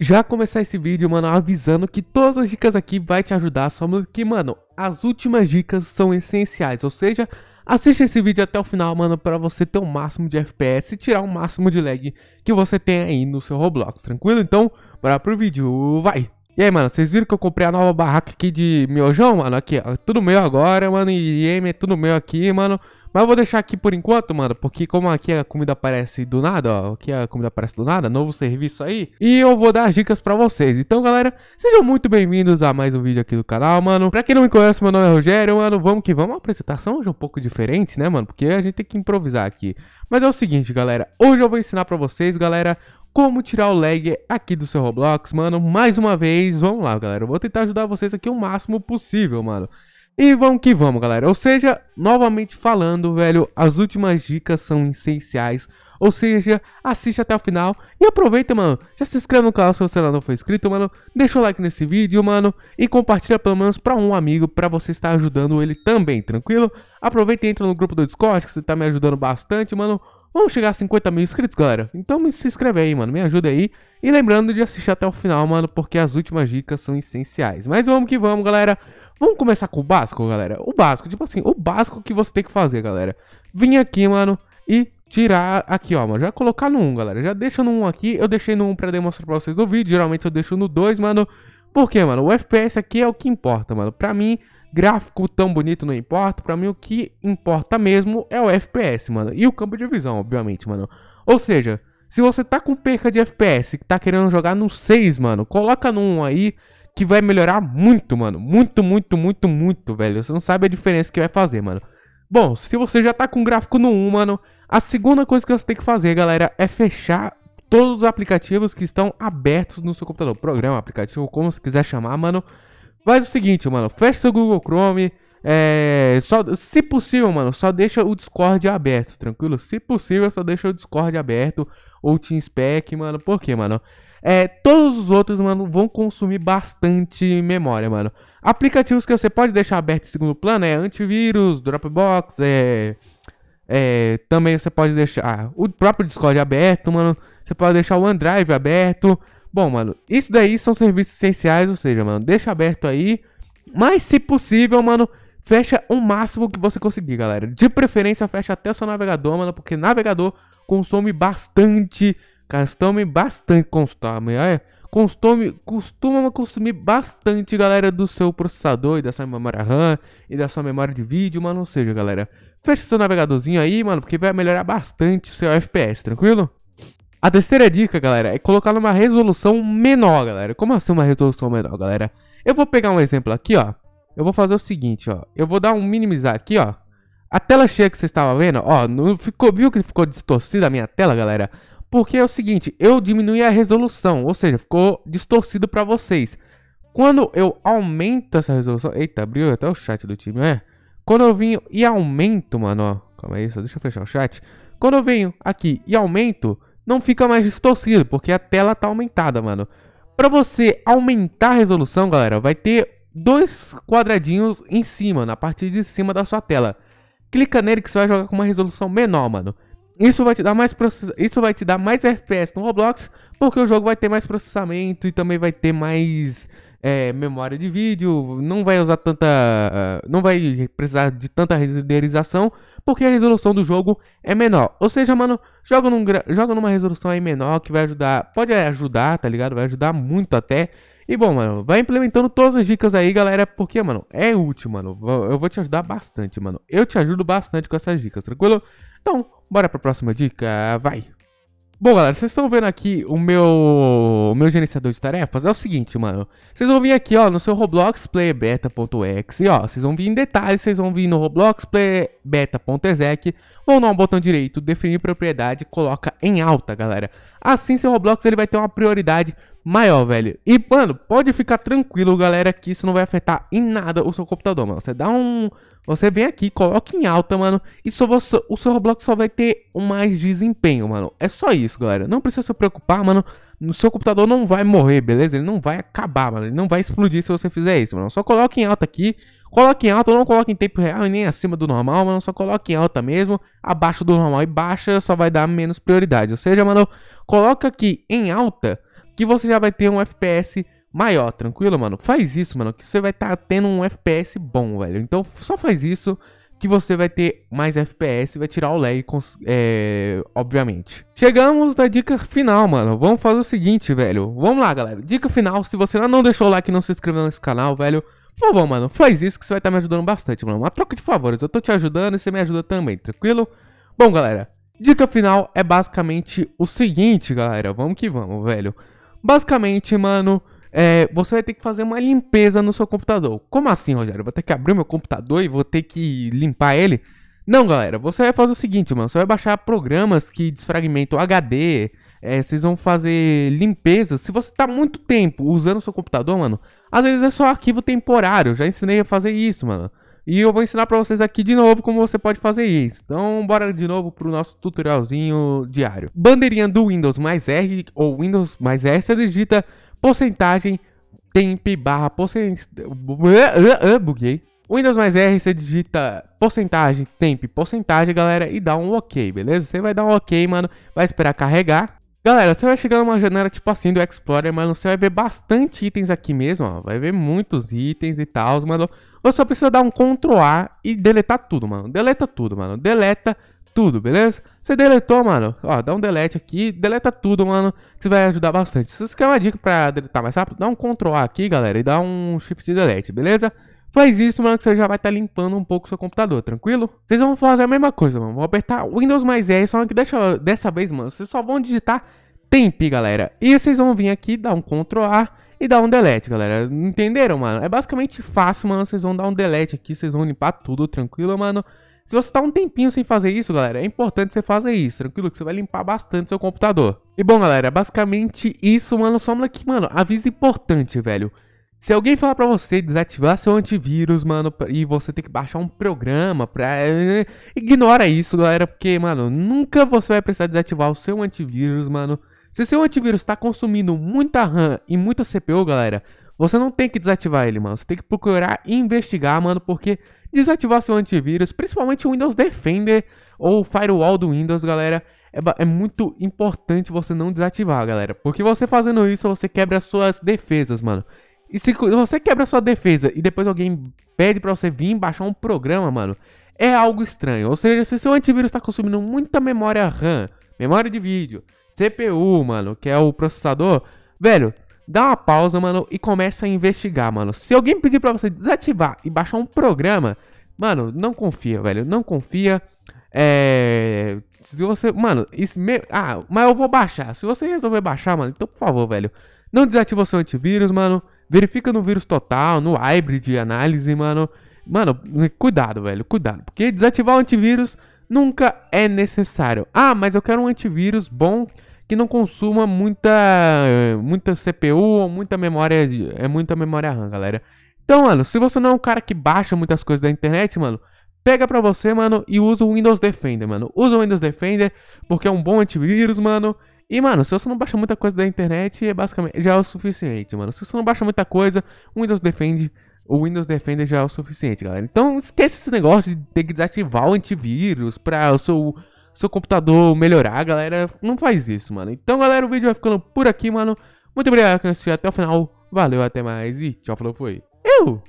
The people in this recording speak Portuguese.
já começar esse vídeo, mano, avisando que todas as dicas aqui vai te ajudar, só que, mano, as últimas dicas são essenciais, ou seja, assiste esse vídeo até o final, mano, para você ter o máximo de FPS e tirar o máximo de lag que você tem aí no seu Roblox, tranquilo? Então, bora pro vídeo, vai! E aí, mano, vocês viram que eu comprei a nova barraca aqui de miojão, mano? Aqui, ó, tudo meu agora, mano, e é tudo meu aqui, mano. Mas eu vou deixar aqui por enquanto, mano, porque como aqui a comida aparece do nada, ó, aqui a comida aparece do nada, novo serviço aí, e eu vou dar as dicas pra vocês. Então, galera, sejam muito bem-vindos a mais um vídeo aqui do canal, mano. Pra quem não me conhece, meu nome é Rogério, mano, vamos que vamos. A apresentação hoje é um pouco diferente, né, mano, porque a gente tem que improvisar aqui. Mas é o seguinte, galera, hoje eu vou ensinar pra vocês, galera, como tirar o lag aqui do seu Roblox, mano. Mais uma vez, vamos lá, galera. Eu vou tentar ajudar vocês aqui o máximo possível, mano. E vamos que vamos, galera. Ou seja, novamente falando, velho, as últimas dicas são essenciais. Ou seja, assiste até o final e aproveita, mano. Já se inscreve no canal se você não for inscrito, mano. Deixa o like nesse vídeo, mano. E compartilha pelo menos pra um amigo, pra você estar ajudando ele também, tranquilo? Aproveita e entra no grupo do Discord, que você tá me ajudando bastante, mano. Vamos chegar a 50 mil inscritos, galera. Então se inscreve aí, mano. Me ajuda aí. E lembrando de assistir até o final, mano, porque as últimas dicas são essenciais. Mas vamos que vamos, galera. Vamos começar com o básico, galera. O básico, tipo assim, o básico que você tem que fazer, galera. Vim aqui, mano, e tirar aqui, ó, mano. Já colocar no 1, galera. Já deixa no 1 aqui. Eu deixei no 1 pra demonstrar pra vocês no vídeo. Geralmente eu deixo no 2, mano. Por quê, mano? O FPS aqui é o que importa, mano. Pra mim, gráfico tão bonito não importa. Pra mim, o que importa mesmo é o FPS, mano. E o campo de visão, obviamente, mano. Ou seja, se você tá com perca de FPS e tá querendo jogar no 6, mano, coloca no 1 aí que vai melhorar muito, mano. Muito, muito, muito, muito, velho. Você não sabe a diferença que vai fazer, mano. Bom, se você já tá com gráfico no 1, mano, a segunda coisa que você tem que fazer, galera, é fechar todos os aplicativos que estão abertos no seu computador. Programa, aplicativo, como você quiser chamar, mano. Faz o seguinte, mano, fecha seu Google Chrome, é, só, se possível, mano, só deixa o Discord aberto, tranquilo? Se possível, só deixa o Discord aberto ou o TeamSpec, mano. Por quê, mano? É, todos os outros, mano, vão consumir bastante memória, mano. Aplicativos que você pode deixar aberto em segundo plano é antivírus, Dropbox, é, é também você pode deixar ah, o próprio Discord aberto, mano. Você pode deixar o OneDrive aberto. Bom, mano, isso daí são serviços essenciais, ou seja, mano, deixa aberto aí. Mas se possível, mano, fecha o máximo que você conseguir, galera. De preferência, fecha até o seu navegador, mano, porque navegador consome bastante Costuma bastante consome, é, costuma, costuma consumir bastante, galera, do seu processador e da sua memória RAM e da sua memória de vídeo, mano. Ou seja, galera, fecha seu navegadorzinho aí, mano, porque vai melhorar bastante o seu FPS, tranquilo? A terceira dica, galera, é colocar numa resolução menor, galera. Como assim uma resolução menor, galera? Eu vou pegar um exemplo aqui, ó. Eu vou fazer o seguinte, ó. Eu vou dar um minimizar aqui, ó. A tela cheia que você estava vendo, ó, não ficou, viu que ficou distorcida a minha tela, galera? Porque é o seguinte, eu diminui a resolução, ou seja, ficou distorcido para vocês. Quando eu aumento essa resolução... Eita, abriu até o chat do time, é? Quando eu venho e aumento, mano, ó. Calma aí, só deixa eu fechar o chat. Quando eu venho aqui e aumento, não fica mais distorcido, porque a tela tá aumentada, mano. Pra você aumentar a resolução, galera, vai ter dois quadradinhos em cima, na parte de cima da sua tela. Clica nele que você vai jogar com uma resolução menor, mano. Isso vai te dar mais process... isso vai te dar mais FPS no Roblox, porque o jogo vai ter mais processamento e também vai ter mais é, memória de vídeo, não vai usar tanta, uh, não vai precisar de tanta renderização, porque a resolução do jogo é menor. Ou seja, mano, joga, num, joga numa resolução aí menor que vai ajudar, pode ajudar, tá ligado? Vai ajudar muito até. E bom, mano, vai implementando todas as dicas aí, galera, porque, mano, é útil, mano. Eu vou te ajudar bastante, mano. Eu te ajudo bastante com essas dicas, tranquilo? Então, bora pra próxima dica, vai! Bom, galera, vocês estão vendo aqui o meu, o meu gerenciador de tarefas? É o seguinte, mano. Vocês vão vir aqui, ó, no seu Roblox Playbeta.exe, ó. Vocês vão vir em detalhes, vocês vão vir no Roblox Playbeta.exec, vão dar um botão direito, definir propriedade, coloca em alta, galera. Assim, seu Roblox ele vai ter uma prioridade maior, velho. E, mano, pode ficar tranquilo, galera, que isso não vai afetar em nada o seu computador, mano. Você dá um... Você vem aqui, coloca em alta, mano, e só você, o seu Roblox só vai ter mais desempenho, mano. É só isso, galera. Não precisa se preocupar, mano. O seu computador não vai morrer, beleza? Ele não vai acabar, mano. Ele não vai explodir se você fizer isso, mano. Só coloque em alta aqui. Coloque em alta, não coloque em tempo real e nem acima do normal, mano. Só coloque em alta mesmo, abaixo do normal e baixa, só vai dar menos prioridade. Ou seja, mano, coloca aqui em alta que você já vai ter um FPS maior, tranquilo, mano? Faz isso, mano, que você vai estar tá tendo um FPS bom, velho. Então só faz isso que você vai ter mais FPS vai tirar o lag, é, obviamente. Chegamos na dica final, mano. Vamos fazer o seguinte, velho. Vamos lá, galera. Dica final, se você não deixou o like e não se inscreveu nesse canal, velho, por favor, mano, faz isso que você vai estar tá me ajudando bastante, mano. Uma troca de favores. Eu tô te ajudando e você me ajuda também, tranquilo? Bom, galera, dica final é basicamente o seguinte, galera. Vamos que vamos, velho. Basicamente, mano, é, você vai ter que fazer uma limpeza no seu computador. Como assim, Rogério? Vou ter que abrir meu computador e vou ter que limpar ele? Não, galera, você vai fazer o seguinte, mano. Você vai baixar programas que desfragmentam HD. É, vocês vão fazer limpeza. Se você tá muito tempo usando o seu computador, mano, às vezes é só arquivo temporário. Eu já ensinei a fazer isso, mano. E eu vou ensinar pra vocês aqui de novo como você pode fazer isso. Então, bora de novo pro nosso tutorialzinho diário. Bandeirinha do Windows mais R ou Windows mais R, você digita porcentagem temp barra porcentagem... Buguei. Windows mais R, você digita porcentagem, temp, porcentagem, galera, e dá um ok, beleza? Você vai dar um ok, mano, vai esperar carregar. Galera, você vai chegar numa janela tipo assim do Explorer, mano, você vai ver bastante itens aqui mesmo, ó, vai ver muitos itens e tal, mano. Você só precisa dar um Ctrl A e deletar tudo, mano, deleta tudo, mano, deleta tudo, beleza? Você deletou, mano, ó, dá um delete aqui, deleta tudo, mano, você vai ajudar bastante. Se você quer uma dica pra deletar mais rápido, dá um Ctrl A aqui, galera, e dá um Shift Delete, beleza? Faz isso, mano, que você já vai estar tá limpando um pouco o seu computador, tranquilo? Vocês vão fazer a mesma coisa, mano. Vou apertar Windows mais R, só que deixa, dessa vez, mano, vocês só vão digitar temp, galera. E vocês vão vir aqui, dar um Ctrl A e dar um delete, galera. Entenderam, mano? É basicamente fácil, mano. Vocês vão dar um delete aqui, vocês vão limpar tudo, tranquilo, mano? Se você tá um tempinho sem fazer isso, galera, é importante você fazer isso, tranquilo? Que você vai limpar bastante seu computador. E bom, galera, basicamente isso, mano. Só que, mano, aviso importante, velho. Se alguém falar pra você desativar seu antivírus, mano, e você tem que baixar um programa pra... Eh, ignora isso, galera, porque, mano, nunca você vai precisar desativar o seu antivírus, mano. Se seu antivírus tá consumindo muita RAM e muita CPU, galera, você não tem que desativar ele, mano. Você tem que procurar investigar, mano, porque desativar seu antivírus, principalmente o Windows Defender ou o Firewall do Windows, galera, é, é, muito importante você não desativar, galera. Porque você fazendo isso, você quebra suas defesas, mano. E se você quebra sua defesa e depois alguém pede pra você vir baixar um programa, mano, é algo estranho. Ou seja, se seu antivírus está consumindo muita memória RAM, memória de vídeo, CPU, mano, que é o processador, velho, dá uma pausa, mano, e começa a investigar, mano. Se alguém pedir pra você desativar e baixar um programa, mano, não confia, velho. Não confia. É. Se você. Mano, isso me... Ah, mas eu vou baixar. Se você resolver baixar, mano, então por favor, velho. Não desativa o seu antivírus, mano. Verifica no vírus total, no hybrid análise, mano. Mano, cuidado, velho, cuidado. Porque desativar o antivírus nunca é necessário. Ah, mas eu quero um antivírus bom que não consuma muita muita CPU ou muita memória, é muita memória RAM, galera. Então, mano, se você não é um cara que baixa muitas coisas da internet, mano, pega pra você, mano, e usa o Windows Defender, mano. Usa o Windows Defender porque é um bom antivírus, mano. E, mano, se você não baixa muita coisa da internet, é basicamente já é o suficiente, mano. Se você não baixa muita coisa, o Windows Defender, o Windows Defender já é o suficiente, galera. Então, esquece esse negócio de ter que desativar o antivírus pra o seu seu computador melhorar, galera, não faz isso, mano. Então, galera, o vídeo vai ficando por aqui, mano. Muito obrigado por assistir até o final. Valeu, até mais e tchau, falou, foi. Eu!